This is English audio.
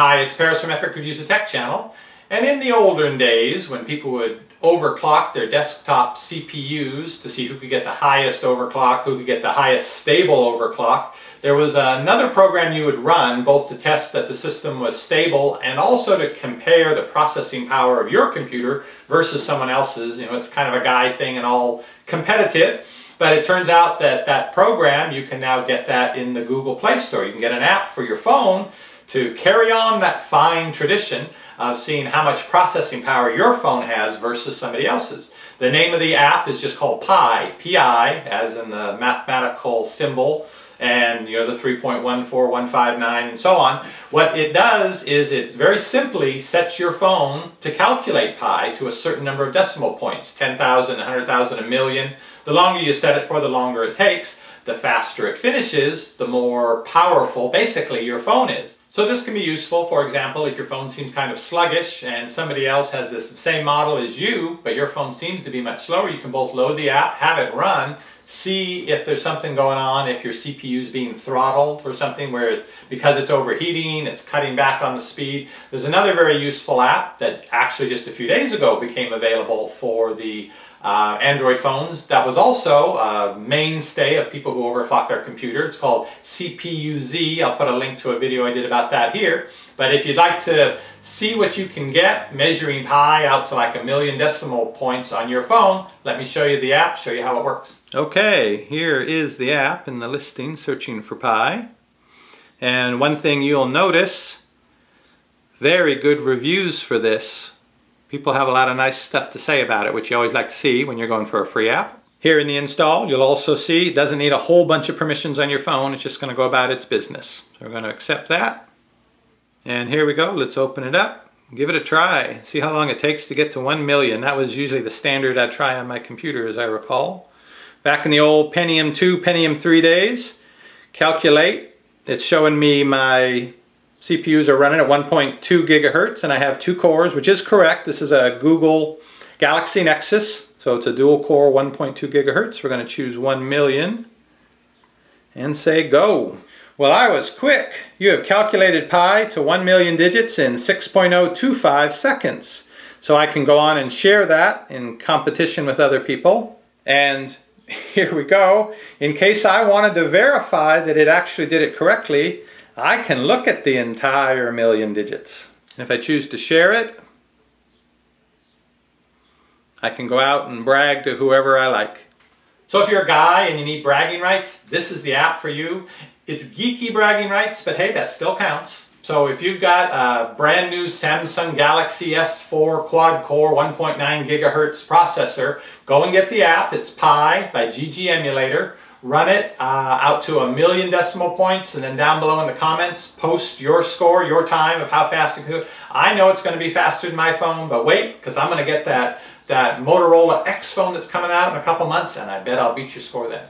Hi, it's Paris from Epic Reviews, a tech channel. And in the olden days, when people would overclock their desktop CPUs to see who could get the highest overclock, who could get the highest stable overclock, there was another program you would run both to test that the system was stable and also to compare the processing power of your computer versus someone else's. You know, it's kind of a guy thing and all competitive. But it turns out that that program, you can now get that in the Google Play Store. You can get an app for your phone to carry on that fine tradition of seeing how much processing power your phone has versus somebody else's. The name of the app is just called Pi, P-I, as in the mathematical symbol, and you know the 3.14159 and so on. What it does is it very simply sets your phone to calculate pi to a certain number of decimal points, 10,000, 100,000, a million. The longer you set it for, the longer it takes. The faster it finishes, the more powerful basically your phone is. So this can be useful, for example, if your phone seems kind of sluggish and somebody else has this same model as you, but your phone seems to be much slower, you can both load the app, have it run, see if there's something going on, if your CPU is being throttled or something where it, because it's overheating, it's cutting back on the speed. There's another very useful app that actually just a few days ago became available for the uh, Android phones that was also a mainstay of people who overclock their computer. It's called CPU-Z. I'll put a link to a video I did about that here. But if you'd like to see what you can get measuring pi out to like a million decimal points on your phone, let me show you the app, show you how it works. Okay, here is the app in the listing, searching for pi. And one thing you'll notice, very good reviews for this. People have a lot of nice stuff to say about it, which you always like to see when you're going for a free app. Here in the install, you'll also see it doesn't need a whole bunch of permissions on your phone. It's just going to go about its business. So we're going to accept that. And here we go. Let's open it up. Give it a try. See how long it takes to get to 1 million. That was usually the standard I'd try on my computer as I recall. Back in the old Pentium 2, Pentium 3 days, calculate. It's showing me my CPUs are running at 1.2 gigahertz and I have two cores, which is correct. This is a Google Galaxy Nexus, so it's a dual core 1.2 gigahertz. We're going to choose 1 million and say go. Well, I was quick. You have calculated pi to 1 million digits in 6.025 seconds. So I can go on and share that in competition with other people. And here we go. In case I wanted to verify that it actually did it correctly, I can look at the entire million digits. And if I choose to share it, I can go out and brag to whoever I like. So if you're a guy and you need bragging rights, this is the app for you. It's geeky bragging rights, but hey, that still counts. So if you've got a brand new Samsung Galaxy S4 quad-core 1.9 gigahertz processor, go and get the app. It's Pi by GG Emulator. Run it uh, out to a million decimal points and then down below in the comments, post your score, your time of how fast it can do it. I know it's going to be faster than my phone, but wait, because I'm going to get that, that Motorola X phone that's coming out in a couple months and I bet I'll beat your score then.